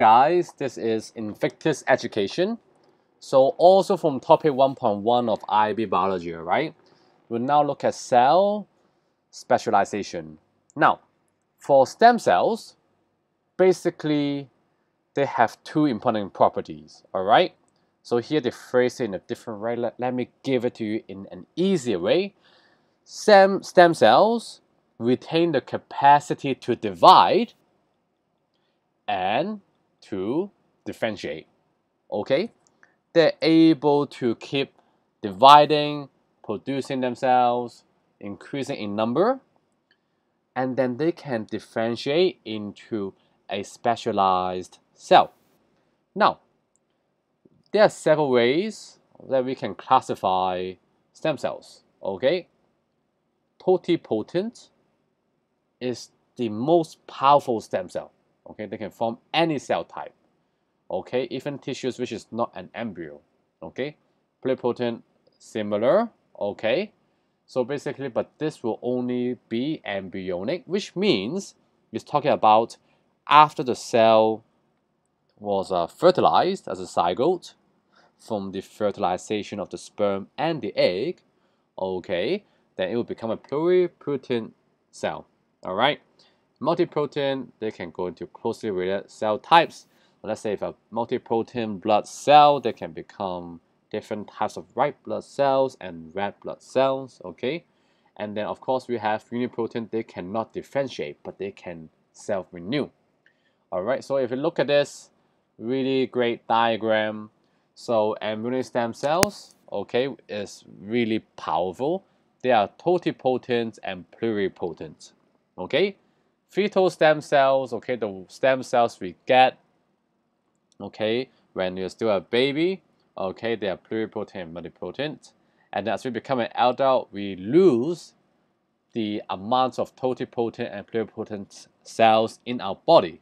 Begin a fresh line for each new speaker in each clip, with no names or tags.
guys, this is Invictus Education. So also from topic 1.1 of IB biology, right? We'll now look at cell specialization. Now, for stem cells, basically they have two important properties, all right? So here they phrase it in a different way. Let, let me give it to you in an easier way. Stem, stem cells retain the capacity to divide and to differentiate. Okay? They're able to keep dividing, producing themselves, increasing in number, and then they can differentiate into a specialized cell. Now, there are several ways that we can classify stem cells. Okay? Totipotent is the most powerful stem cell. Okay, they can form any cell type. Okay, even tissues which is not an embryo. Okay, pluripotent, similar. Okay, so basically, but this will only be embryonic, which means it's talking about after the cell was uh, fertilized as a zygote from the fertilization of the sperm and the egg, okay, then it will become a pluripotent cell. All right. Multipotent, they can go into closely related cell types. Let's say if a multipotent blood cell, they can become different types of white blood cells and red blood cells, okay? And then of course we have unipotent, they cannot differentiate, but they can self-renew. All right, so if you look at this, really great diagram. So embryonic stem cells, okay, is really powerful. They are totipotent and pluripotent, okay? Fetal stem cells, okay, the stem cells we get, okay, when you're still a baby, okay, they are pluripotent, multipotent. And as we become an adult, we lose the amount of totipotent and pluripotent cells in our body.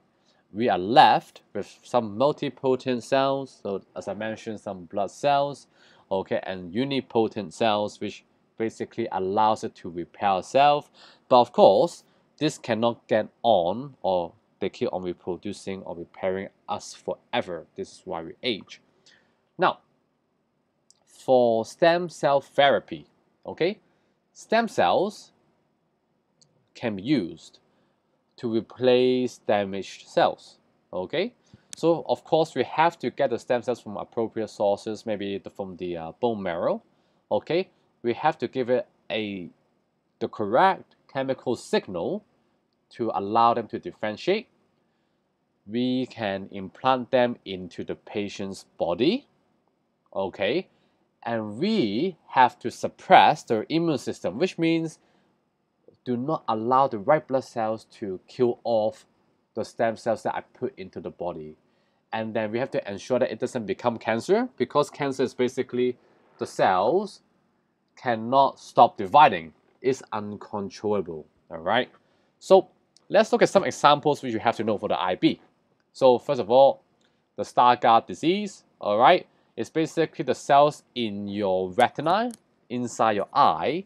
We are left with some multipotent cells, so as I mentioned, some blood cells, okay, and unipotent cells, which basically allows it to repair itself. But of course, this cannot get on or they keep on reproducing or repairing us forever. This is why we age. Now, for stem cell therapy, okay, stem cells can be used to replace damaged cells, okay? So of course we have to get the stem cells from appropriate sources, maybe from the uh, bone marrow, okay? We have to give it a the correct chemical signal to allow them to differentiate. We can implant them into the patient's body, okay? And we have to suppress their immune system, which means do not allow the white blood cells to kill off the stem cells that I put into the body. And then we have to ensure that it doesn't become cancer because cancer is basically the cells cannot stop dividing. It's uncontrollable. All right. So let's look at some examples which you have to know for the IB. So first of all, the Stargardt disease, all right, is basically the cells in your retina, inside your eye,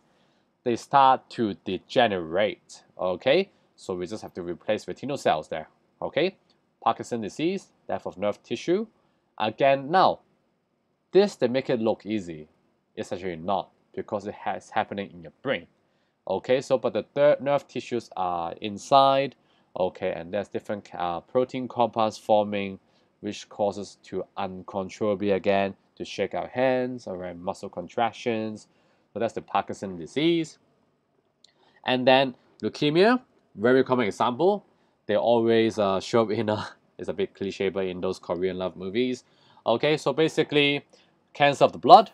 they start to degenerate, okay? So we just have to replace retinal cells there, okay? Parkinson disease, death of nerve tissue. Again, now, this they make it look easy. It's actually not because it has happening in your brain. Okay, so but the third nerve tissues are inside. Okay, and there's different uh, protein compounds forming, which causes to uncontrollably again to shake our hands or muscle contractions. So that's the Parkinson disease. And then leukemia, very common example. They always uh, show up in a, it's a bit cliche, but in those Korean love movies. Okay, so basically, cancer of the blood.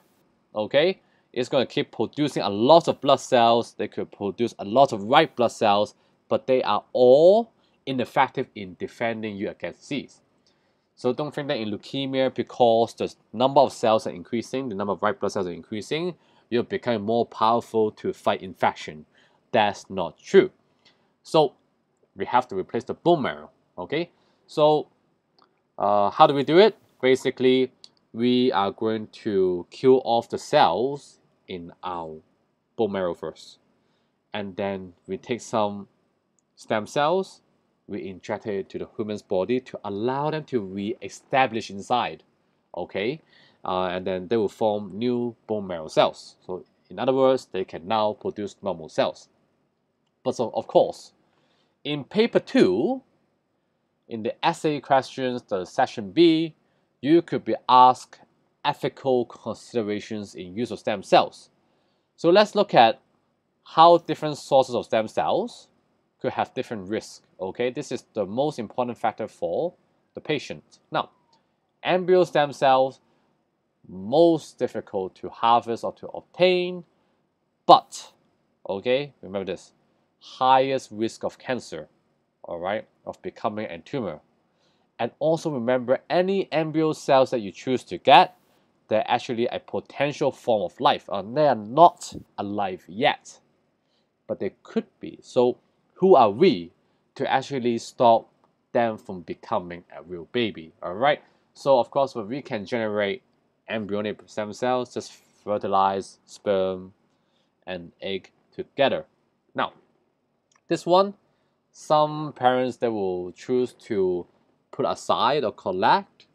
Okay, it's going to keep producing a lot of blood cells. They could produce a lot of white blood cells, but they are all ineffective in defending you against disease. So don't think that in leukemia, because the number of cells are increasing, the number of white blood cells are increasing, you're becoming more powerful to fight infection. That's not true. So we have to replace the bone marrow. Okay. So uh, how do we do it? Basically, we are going to kill off the cells in our bone marrow first. And then we take some stem cells we inject it to the human's body to allow them to re-establish inside. Okay, uh, and then they will form new bone marrow cells. So in other words, they can now produce normal cells. But so of course, in paper two, in the essay questions, the session B, you could be asked ethical considerations in use of stem cells. So let's look at how different sources of stem cells could have different risks. Okay, this is the most important factor for the patient. Now, embryo stem cells most difficult to harvest or to obtain, but okay, remember this, highest risk of cancer, all right, of becoming a tumor. And also remember any embryo cells that you choose to get, they're actually a potential form of life, and they are not alive yet, but they could be. So who are we to actually stop them from becoming a real baby, all right? So of course, when we can generate embryonic stem cells, just fertilize sperm and egg together. Now, this one, some parents they will choose to put aside or collect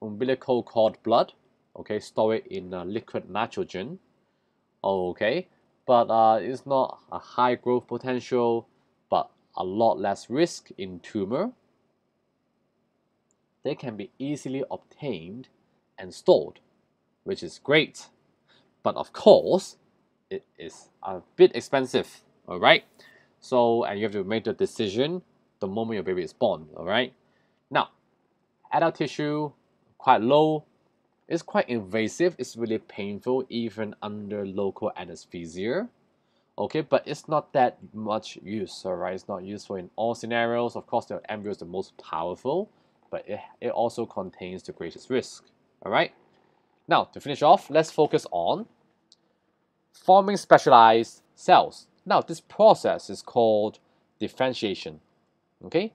umbilical cord blood, okay, store it in uh, liquid nitrogen, okay, but uh, it's not a high growth potential, but a lot less risk in tumor. They can be easily obtained and stored, which is great. But of course, it is a bit expensive, all right? So, and you have to make the decision the moment your baby is born, all right? Adult tissue, quite low, it's quite invasive, it's really painful even under local anesthesia. Okay, but it's not that much use, alright? It's not useful in all scenarios. Of course, the embryo is the most powerful, but it, it also contains the greatest risk, alright? Now, to finish off, let's focus on forming specialized cells. Now, this process is called differentiation. Okay?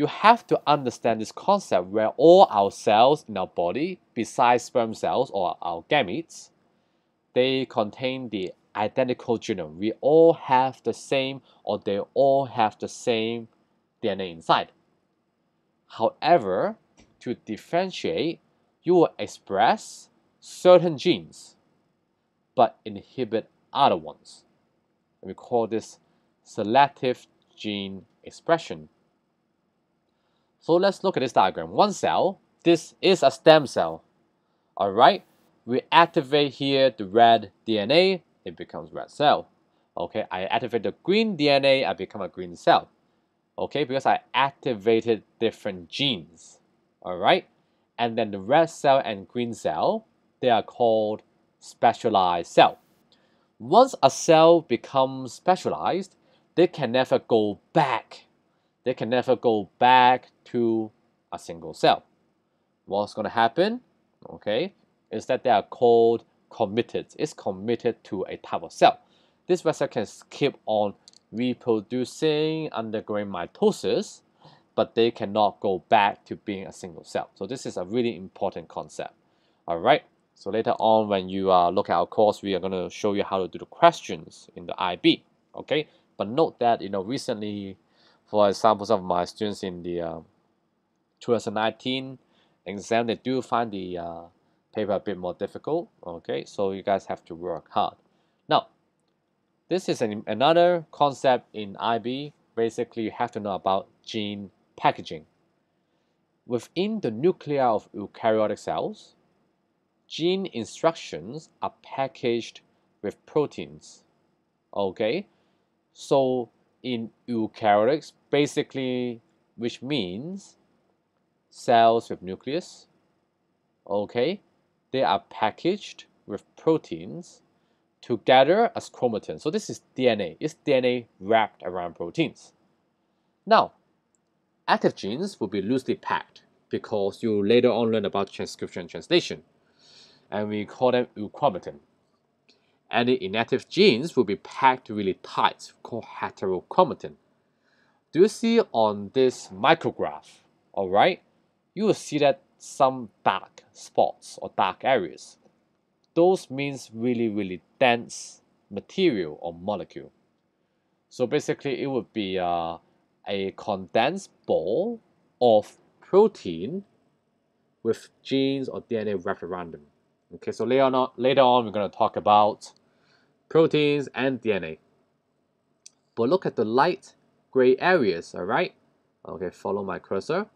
You have to understand this concept where all our cells in our body, besides sperm cells or our gametes, they contain the identical genome. We all have the same or they all have the same DNA inside. However, to differentiate, you will express certain genes but inhibit other ones. And We call this selective gene expression. So let's look at this diagram. One cell, this is a stem cell. All right, we activate here the red DNA, it becomes red cell. Okay, I activate the green DNA, I become a green cell. Okay, because I activated different genes. All right, and then the red cell and green cell, they are called specialized cell. Once a cell becomes specialized, they can never go back. They can never go back to a single cell. What's going to happen? Okay, is that they are called committed. It's committed to a type of cell. This vessel can keep on reproducing, undergoing mitosis, but they cannot go back to being a single cell. So this is a really important concept. All right. So later on, when you uh, look at our course, we are going to show you how to do the questions in the IB. Okay, but note that you know recently, for example, some of my students in the uh, 2019 exam, they do find the uh, paper a bit more difficult. Okay, so you guys have to work hard. Now, this is an, another concept in IB. Basically, you have to know about gene packaging. Within the nuclei of eukaryotic cells, gene instructions are packaged with proteins. Okay, so in eukaryotes, basically, which means cells with nucleus, okay, they are packaged with proteins together as chromatin. So this is DNA. It's DNA wrapped around proteins. Now, active genes will be loosely packed because you later on learn about transcription and translation and we call them euchromatin. And the inactive genes will be packed really tight, called heterochromatin. Do you see on this micrograph, all right, you will see that some dark spots or dark areas. Those means really, really dense material or molecule. So basically, it would be uh, a condensed ball of protein with genes or DNA wrapped around them. Okay, so later on, later on we're going to talk about proteins and DNA. But look at the light gray areas, all right? Okay, follow my cursor.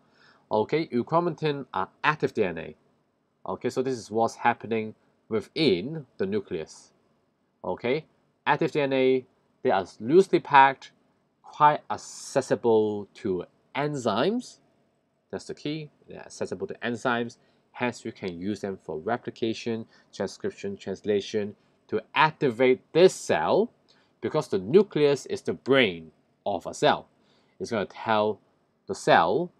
Okay, euchromatin are active DNA. Okay, so this is what's happening within the nucleus. Okay, active DNA, they are loosely packed, quite accessible to enzymes. That's the key. They're accessible to enzymes. Hence, we can use them for replication, transcription, translation to activate this cell because the nucleus is the brain of a cell. It's going to tell the cell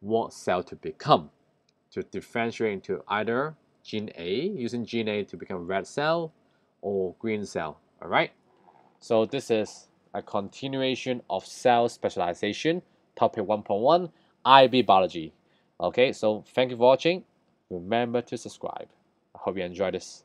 what cell to become to differentiate into either gene A, using gene A to become red cell or green cell, all right? So this is a continuation of cell specialization, topic 1.1, IB biology. Okay, so thank you for watching. Remember to subscribe. I hope you enjoy this.